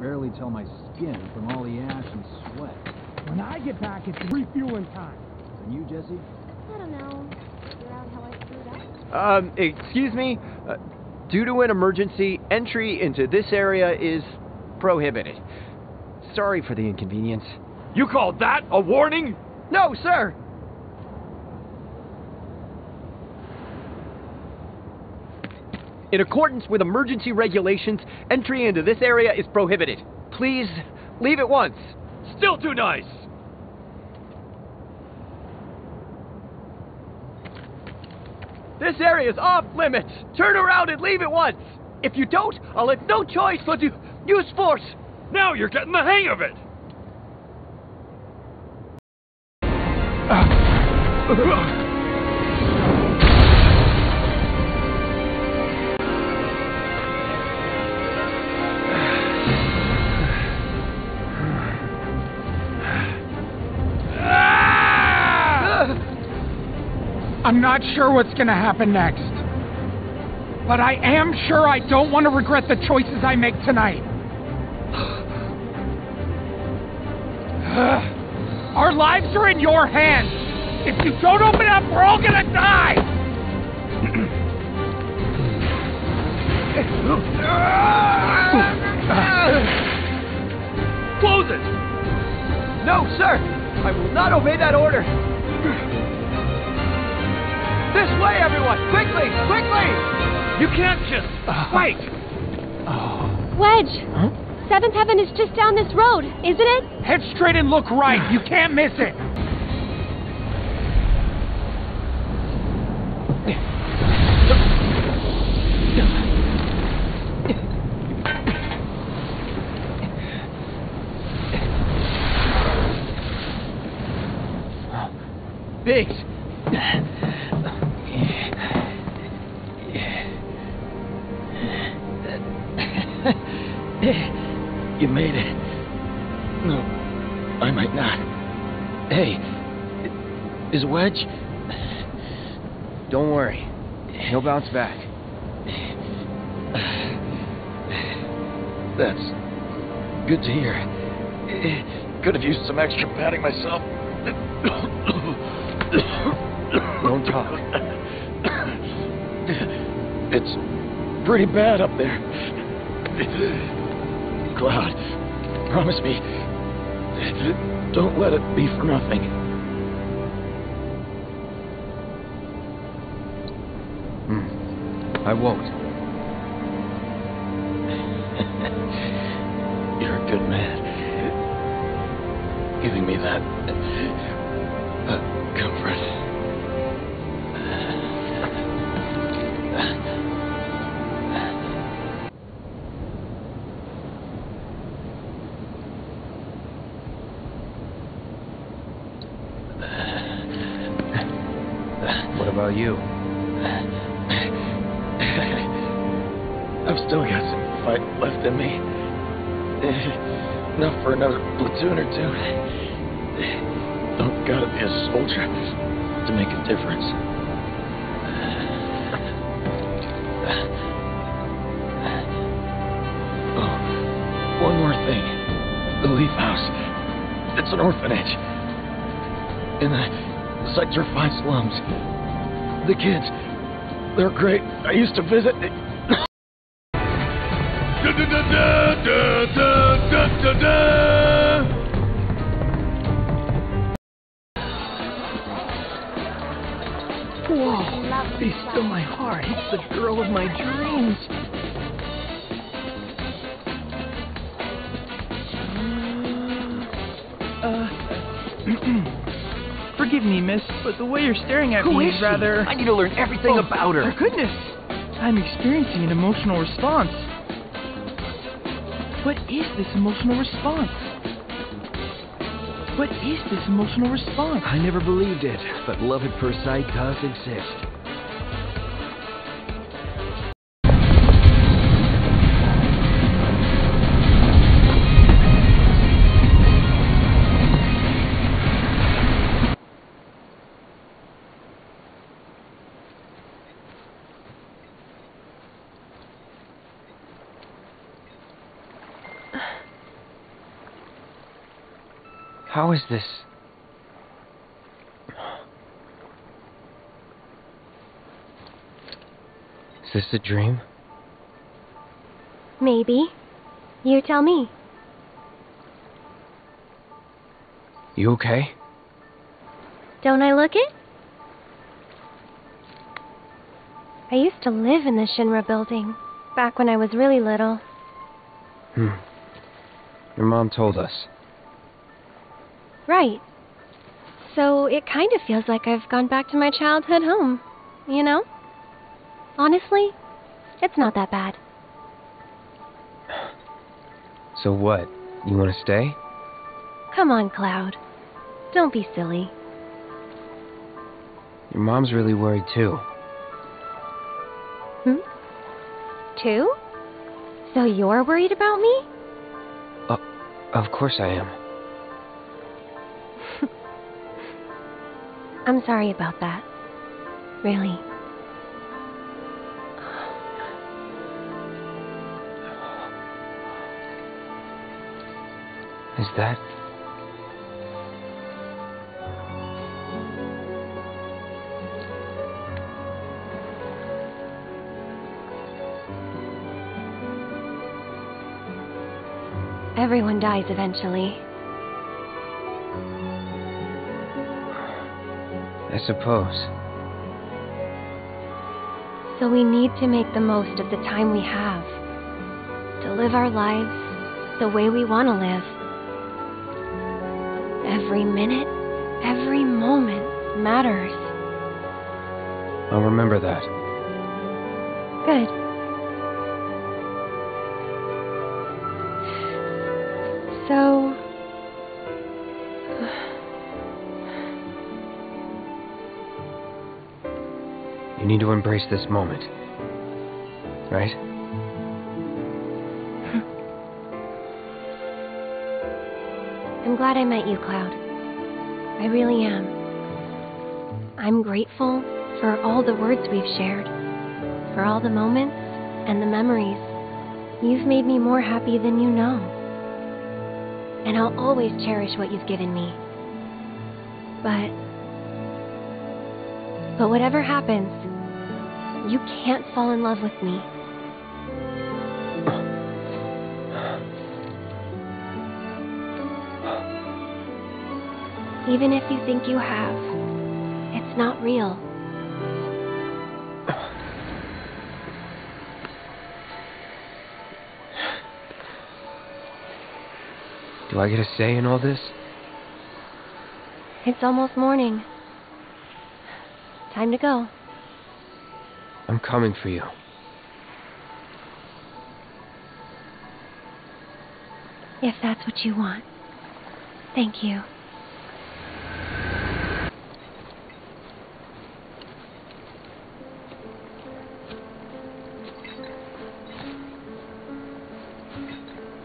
barely tell my skin from all the ash and sweat. When I get back, it's refueling time. And you, Jesse? I don't know. Figure out how I screwed up. Um, excuse me? Uh, due to an emergency, entry into this area is prohibited. Sorry for the inconvenience. You call that a warning? No, sir! In accordance with emergency regulations, entry into this area is prohibited. Please leave at once. Still too nice. This area is off limits. Turn around and leave at once. If you don't, I'll have no choice but to use force. Now you're getting the hang of it. I'm not sure what's gonna happen next. But I am sure I don't want to regret the choices I make tonight. Our lives are in your hands. If you don't open up, we're all gonna die. Close it. No, sir! I will not obey that order! This way, everyone! Quickly! Quickly! You can't just uh-huh. fight. Uh-huh. Wedge! Huh? Seventh Heaven is just down this road, isn't it? Head straight and look right. You can't miss it. You made it. No, I might not. Hey, is Wedge? Don't worry. He'll bounce back. That's good to hear. Could have used some extra padding myself. Don't talk. It's pretty bad up there. Cloud, promise me, don't let it be for nothing. Hmm. I won't. You're a good man. Giving me that about you? I've still got some fight left in me. Enough for another platoon or two. Don't gotta be a soldier to make a difference. Oh, one more thing. The Leaf House. It's an orphanage. In the Sector 5 slums. The kids, they're great. I used to visit. Whoa, be still my heart. It's the girl of my dreams. Forgive me, miss, but the way you're staring at Who me is is she? rather. I need to learn everything Oh, about her. My goodness! I'm experiencing an emotional response. What is this emotional response? What is this emotional response? I never believed it, but love at first sight does exist. How is this? Is this a dream? Maybe. You tell me. You okay? Don't I look it? I used to live in the Shinra building back when I was really little. Hmm. Your mom told us. Right. So it kind of feels like I've gone back to my childhood home, you know? Honestly, it's not that bad. So what? You want to stay? Come on, Cloud. Don't be silly. Your mom's really worried too. Hmm? Too? So you're worried about me? Uh, of course I am. I'm sorry about that. Really. Is that. Everyone dies eventually. I suppose. So we need to make the most of the time we have. To live our lives the way we want to live. Every minute, every moment matters. I'll remember that. Good. Need to embrace this moment. Right? I'm glad I met you, Cloud. I really am. I'm grateful for all the words we've shared, for all the moments and the memories. You've made me more happy than you know. And I'll always cherish what you've given me. But. But whatever happens, you can't fall in love with me. Even if you think you have, it's not real. Do I get a say in all this? It's almost morning. Time to go. I'm coming for you. If that's what you want. Thank you.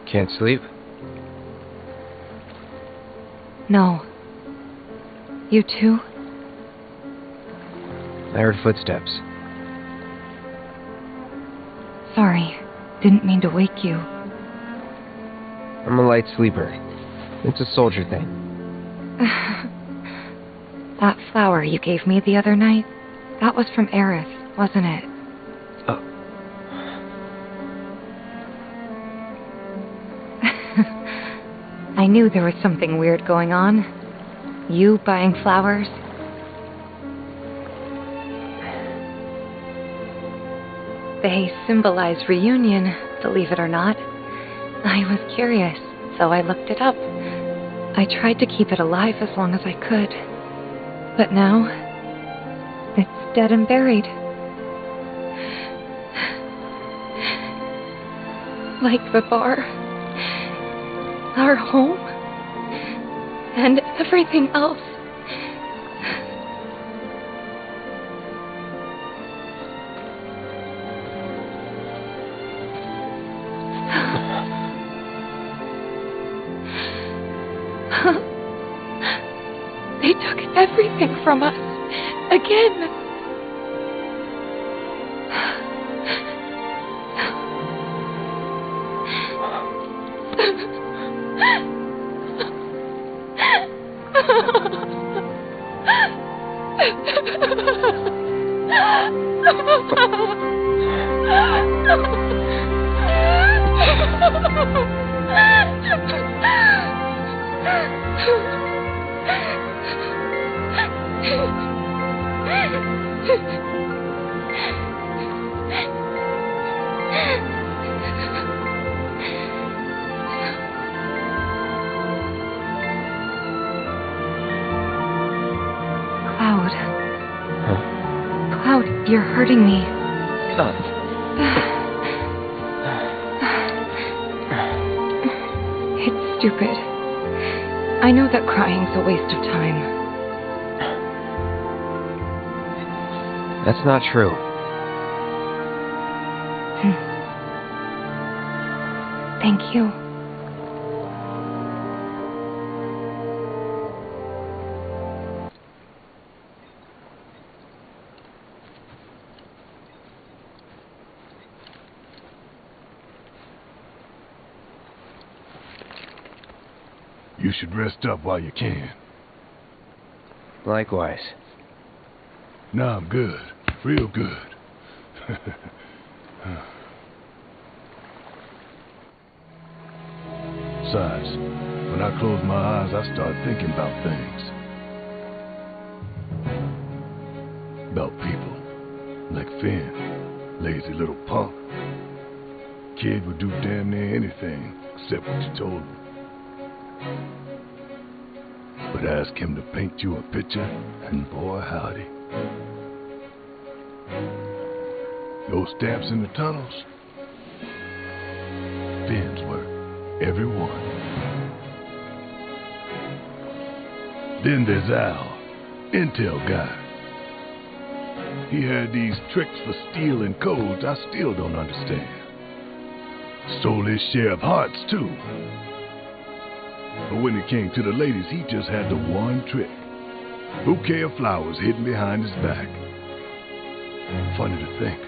Can't sleep? No. You too? I heard footsteps. Sorry. Didn't mean to wake you. I'm a light sleeper. It's a soldier thing. that flower you gave me the other night, that was from Aerith, wasn't it? Oh. I knew there was something weird going on. You buying flowers? They symbolize reunion, believe it or not. I was curious, so I looked it up. I tried to keep it alive as long as I could. But now, it's dead and buried. Like the bar, our home, and everything else. Everything from us. Again. Cloud. Cloud, you're hurting me. It's stupid. I know that crying's a waste of time. That's not true. Hmm. Thank you. You should rest up while you can. Likewise. No, I'm good. Real good. Besides, when I close my eyes, I start thinking about things. About people. Like Finn. Lazy little punk. Kid would do damn near anything except what you told him. But ask him to paint you a picture, and boy, howdy. Those stamps in the tunnels, Finn's work, every one. Then there's Al, Intel guy. He had these tricks for stealing codes I still don't understand. Stole his share of hearts, too. But when it came to the ladies, he just had the one trick. Bouquet of flowers hidden behind his back. Funny to think,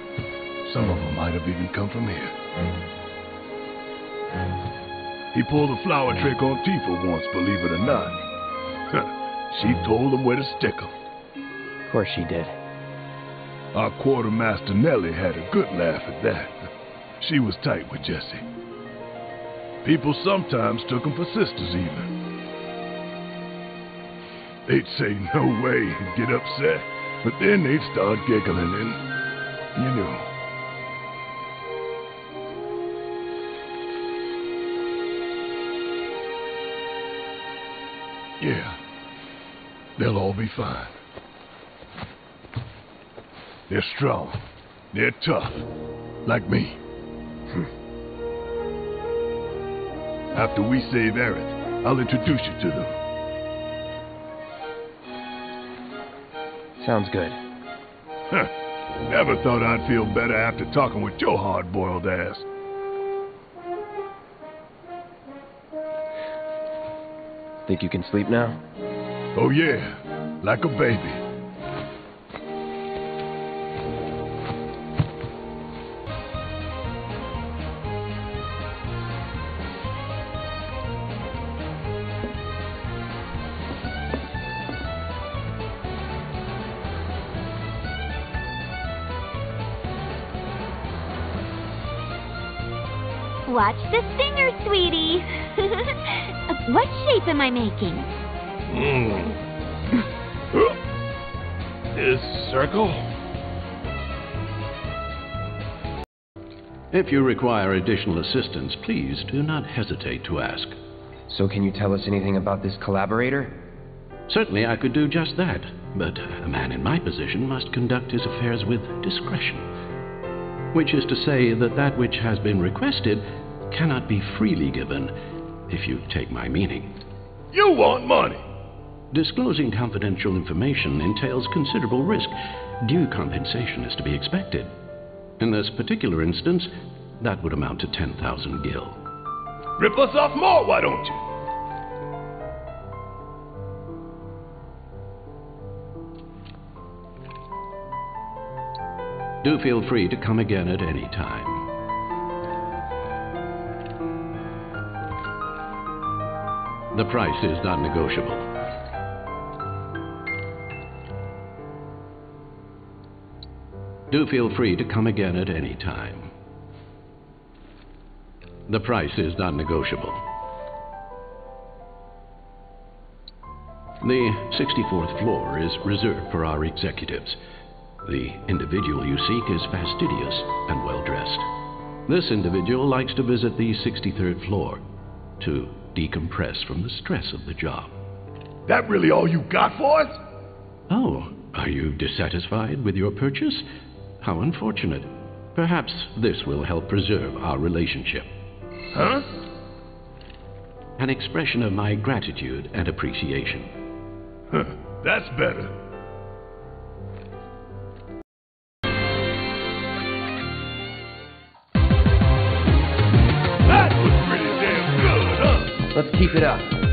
some of them might have even come from here. He pulled a flower trick on Tifa once, believe it or not. she told him where to stick 'em. Of course she did. Our quartermaster Nellie had a good laugh at that. She was tight with Jesse. People sometimes took 'em for sisters, even. They'd say no way and get upset, but then they'd start giggling and, you know. Yeah, they'll all be fine. They're strong. They're tough. Like me. Hmm. After we save Aerith, I'll introduce you to them. Sounds good. Huh. Never thought I'd feel better after talking with your hard-boiled ass. Think you can sleep now? Oh yeah, like a baby. Watch the stinger, sweetie. what shape am I making? Hmm. This circle? If you require additional assistance, please do not hesitate to ask. So, can you tell us anything about this collaborator? Certainly, I could do just that, but a man in my position must conduct his affairs with discretion. Which is to say that that which has been requested cannot be freely given, if you take my meaning. You want money? Disclosing confidential information entails considerable risk. Due compensation is to be expected. In this particular instance, that would amount to 10,000 gil. Rip us off more, why don't you? Do feel free to come again at any time. The price is non-negotiable. Do feel free to come again at any time. The price is non-negotiable. The 64th floor is reserved for our executives. The individual you seek is fastidious and well-dressed. This individual likes to visit the 63rd floor to decompress from the stress of the job. That really all you got for us? Oh, are you dissatisfied with your purchase? How unfortunate. Perhaps this will help preserve our relationship. Huh? An expression of my gratitude and appreciation. Huh, that's better. Let's keep it up.